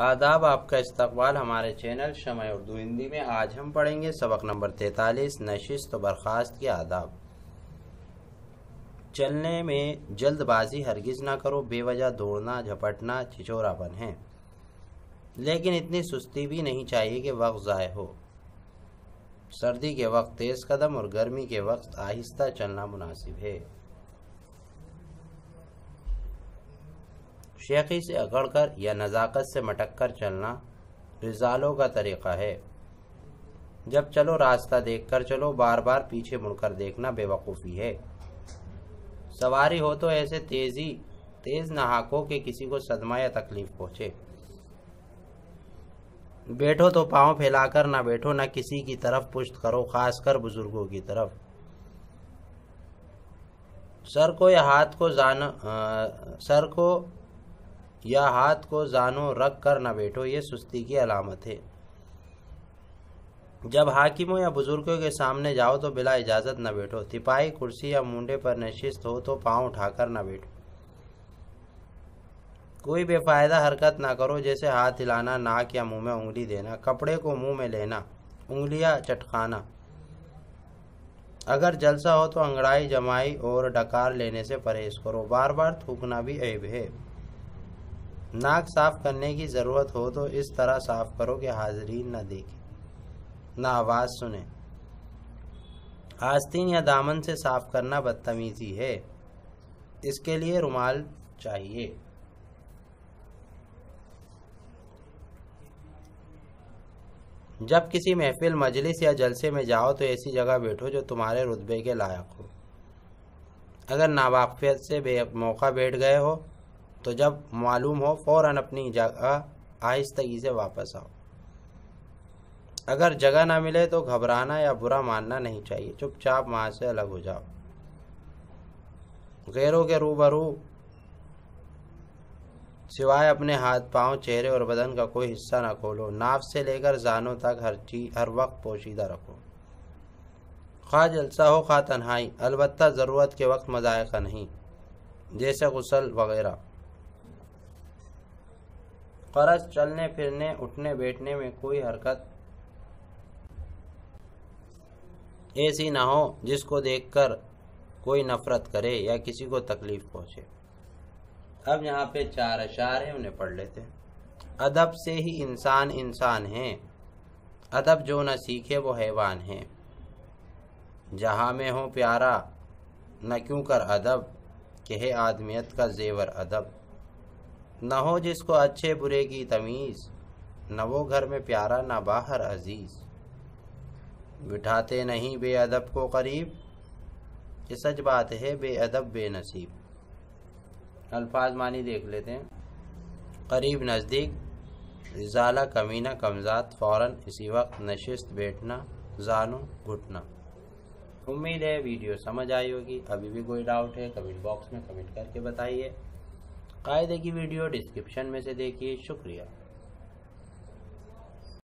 आदाब, आपका इस्तकबाल हमारे चैनल शमय उर्दू हिंदी में। आज हम पढ़ेंगे सबक नंबर तैतालीस, नशिस्त बर्खास्त के आदाब। चलने में जल्दबाजी हरगिज ना करो, बेवजह दौड़ना, झपटना छिचोरापन है। लेकिन इतनी सुस्ती भी नहीं चाहिए कि वक्त ज़ाय हो। सर्दी के वक्त तेज़ कदम और गर्मी के वक्त आहिस्ता चलना मुनासिब है। शेखी से अकड़कर या नज़ाकत से मटक कर चलना रिजालों का तरीक़ा है। जब चलो रास्ता देखकर चलो बार बार पीछे मुड़कर देखना बेवकूफ़ी है। सवारी हो तो ऐसे तेज़ी तेज़ नहाको कि किसी को सदमा या तकलीफ़ पहुँचे। बैठो तो पाँव फैलाकर ना बैठो ना किसी की तरफ़ पुष्ट करो खासकर बुज़ुर्गों की तरफ़। सर को या हाथ को जान आ, सर को या हाथ को जानो रख कर न बैठो, ये सुस्ती की अलामत है। जब हाकिमों या बुज़ुर्गों के सामने जाओ तो बिला इजाज़त न बैठो। तिपाही कुर्सी या मुंडे पर नशिस्त हो तो पाँव उठाकर न बैठो। कोई बेफायदा हरकत ना करो, जैसे हाथ हिलाना, नाक या मुँह में उंगली देना, कपड़े को मुँह में लेना, उंगलियाँ चटकाना। अगर जलसा हो तो अंगड़ाई जमाई और डकार लेने से परहेज करो। बार बार थूकना भी ऐब है। नाक साफ़ करने की ज़रूरत हो तो इस तरह साफ़ करो कि हाजरीन न देखे। ना आवाज़ सुने। आस्तीन या दामन से साफ़ करना बदतमीजी है। इसके लिए रुमाल चाहिए। जब किसी महफिल, मजलिस या जलसे में जाओ तो ऐसी जगह बैठो जो तुम्हारे रुतबे के लायक हो। अगर नावाकफियत से मौका बैठ गए हो तो जब मालूम हो फ़ौरन अपनी जगह आहिस्तगी से वापस आओ। अगर जगह ना मिले तो घबराना या बुरा मानना नहीं चाहिए। चुपचाप वहाँ से अलग हो जाओ। गैरों के रूबरू सिवाय अपने हाथ, पाँव, चेहरे और बदन का कोई हिस्सा ना खोलो। नाव से लेकर जानों तक हर चीज़, हर वक्त पोशीदा रखो। खा जलसा हो, खा तन्हाई। अलबत्ता ज़रूरत के वक्त मजायका नहीं। जैसे गुसल वगैरह। फ़र्ज़ चलने, फिरने, उठने, बैठने में कोई हरकत ऐसी ना हो जिसको देखकर कोई नफरत करे या किसी को तकलीफ़ पहुँचे। अब यहाँ पे चार अशार हैं, उन्हें पढ़ लेते हैं। अदब से ही इंसान इंसान है। अदब जो न सीखे वो हैवान है। जहाँ में हो प्यारा, न क्यों कर अदब? कहे आदमियत का जेवर अदब। न हो जिसको अच्छे बुरे की तमीज़, न वो घर में प्यारा, न बाहर अज़ीज़। बिठाते नहीं बेअदब को करीब, ये सच बात है बेअदब, बेनसीब। अल्फाज मानी देख लेते हैं। करीब नज़दीक, रिजाला कमीना कमजात, फ़ौरन इसी वक्त नशिस्त बैठना, जानो घुटना। उम्मीद है वीडियो समझ आई होगी। अभी भी कोई डाउट है कमेंट बॉक्स में कमेंट करके बताइए। कायदे की वीडियो डिस्क्रिप्शन में से देखिए। शुक्रिया।